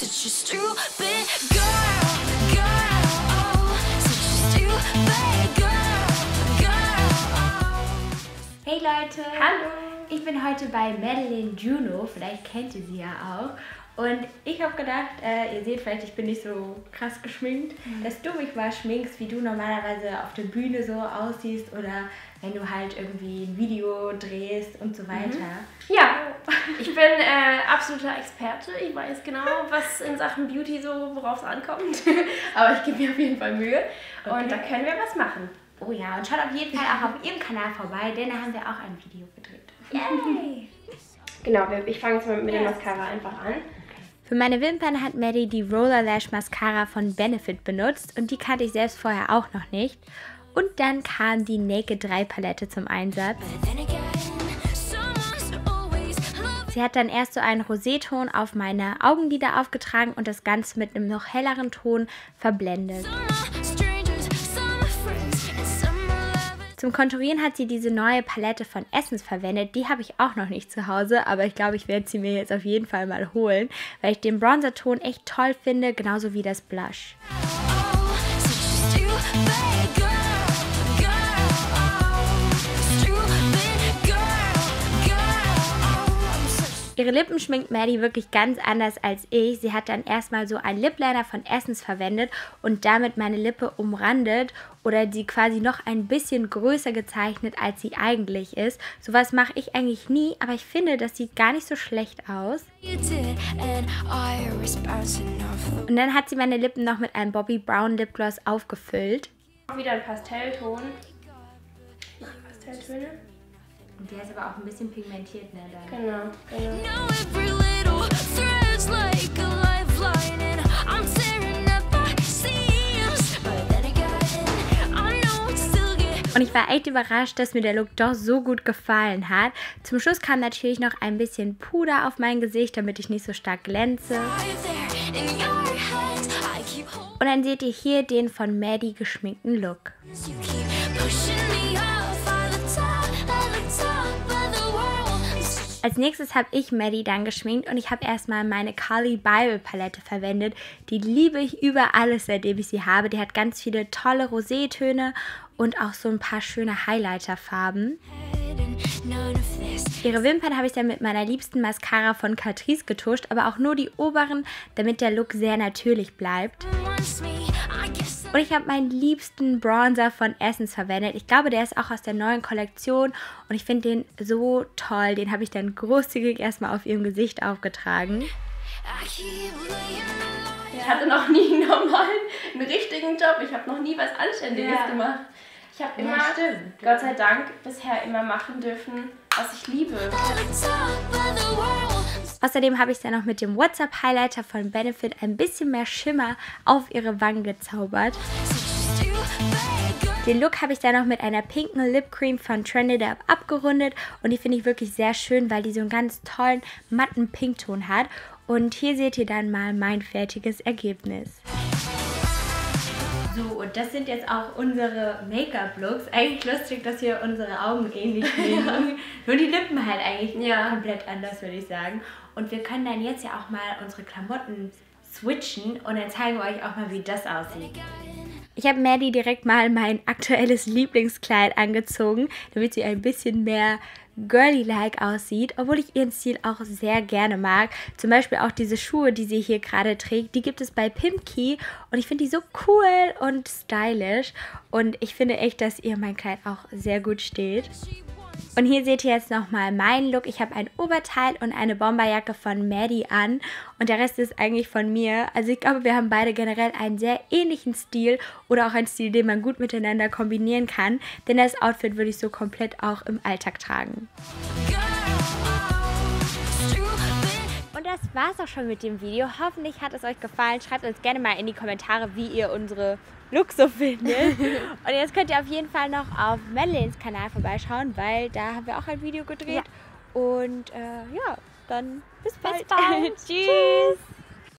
Hey Leute! Hallo! Ich bin heute bei Madeline Juno, vielleicht kennt ihr sie ja auch. Und ich habe gedacht, äh, ihr seht vielleicht, ich bin nicht so krass geschminkt, mhm. dass du mich mal schminkst, wie du normalerweise auf der Bühne so aussiehst oder wenn du halt irgendwie ein Video drehst und so weiter. Mhm. Ja, ich bin absoluter Experte. Ich weiß genau, was in Sachen Beauty so, worauf es ankommt. Aber ich gebe mir auf jeden Fall Mühe. Okay. Und da können wir was machen. Oh ja, und schaut auf jeden Fall auch auf ihrem Kanal vorbei, denn da haben wir auch ein Video gedreht. Yay! genau, ich fange jetzt mal mit der Mascara einfach an. Für meine Wimpern hat Maddie die Roller Lash Mascara von Benefit benutzt und die kannte ich selbst vorher auch noch nicht. Und dann kam die Naked 3 Palette zum Einsatz. Sie hat dann erst so einen Roséton auf meine Augenlider aufgetragen und das Ganze mit einem noch helleren Ton verblendet. Zum Konturieren hat sie diese neue Palette von Essence verwendet. Die habe ich auch noch nicht zu Hause, aber ich glaube, ich werde sie mir jetzt auf jeden Fall mal holen, weil ich den Bronzer-Ton echt toll finde, genauso wie das Blush. Ihre Lippen schminkt Maddie wirklich ganz anders als ich. Sie hat dann erstmal so einen Lip Liner von Essence verwendet und damit meine Lippe umrandet oder sie quasi noch ein bisschen größer gezeichnet, als sie eigentlich ist. Sowas mache ich eigentlich nie, aber ich finde, das sieht gar nicht so schlecht aus. Und dann hat sie meine Lippen noch mit einem Bobby Brown Lipgloss aufgefüllt. Wieder ein Pastellton. Pastelltöne. Und der ist aber auch ein bisschen pigmentiert, ne? Dann. Genau, genau. Und ich war echt überrascht, dass mir der Look doch so gut gefallen hat. Zum Schluss kam natürlich noch ein bisschen Puder auf mein Gesicht, damit ich nicht so stark glänze. Und dann seht ihr hier den von Maddie geschminkten Look. Als nächstes habe ich Maddie dann geschminkt und ich habe erstmal meine Carly Bible Palette verwendet. Die liebe ich über alles, seitdem ich sie habe. Die hat ganz viele tolle Rosétöne und auch so ein paar schöne Highlighterfarben. Ihre Wimpern habe ich dann mit meiner liebsten Mascara von Catrice getuscht, aber auch nur die oberen, damit der Look sehr natürlich bleibt. Und ich habe meinen liebsten Bronzer von Essence verwendet. Ich glaube, der ist auch aus der neuen Kollektion und ich finde den so toll. Den habe ich dann großzügig erstmal auf ihrem Gesicht aufgetragen. Ich hatte noch nie einen normalen, einen richtigen Job. Ich habe noch nie was Anständiges ja. gemacht. Ich habe immer, ja, Gott sei Dank, bisher immer machen dürfen, was ich liebe. Außerdem habe ich dann noch mit dem WhatsApp Highlighter von Benefit ein bisschen mehr Schimmer auf ihre Wangen gezaubert. Den Look habe ich dann noch mit einer pinken Lip Cream von Trended Up abgerundet und die finde ich wirklich sehr schön, weil die so einen ganz tollen matten Pinkton hat. Und hier seht ihr dann mal mein fertiges Ergebnis. So, und das sind jetzt auch unsere Make-up-Looks. Eigentlich lustig, dass wir unsere Augen ähnlich nehmen. Nur die Lippen halt eigentlich ja. komplett anders, würde ich sagen. Und wir können dann jetzt ja auch mal unsere Klamotten switchen und dann zeigen wir euch auch mal, wie das aussieht. Ich habe Maddie direkt mal mein aktuelles Lieblingskleid angezogen, damit sie ein bisschen mehr girly-like aussieht, obwohl ich ihren Stil auch sehr gerne mag. Zum Beispiel auch diese Schuhe, die sie hier gerade trägt, die gibt es bei Pimki und ich finde die so cool und stylisch und ich finde echt, dass ihr mein Kleid auch sehr gut steht. Und hier seht ihr jetzt nochmal meinen Look. Ich habe ein Oberteil und eine Bomberjacke von Maddie an und der Rest ist eigentlich von mir. Also ich glaube, wir haben beide generell einen sehr ähnlichen Stil oder auch einen Stil, den man gut miteinander kombinieren kann. Denn das Outfit würde ich so komplett auch im Alltag tragen. Und das war's auch schon mit dem Video. Hoffentlich hat es euch gefallen. Schreibt uns gerne mal in die Kommentare, wie ihr unsere Look so findet. Und jetzt könnt ihr auf jeden Fall noch auf Madeleines Kanal vorbeischauen, weil da haben wir auch ein Video gedreht. Ja. Und äh, ja, dann bis bald. Bis bald. Tschüss.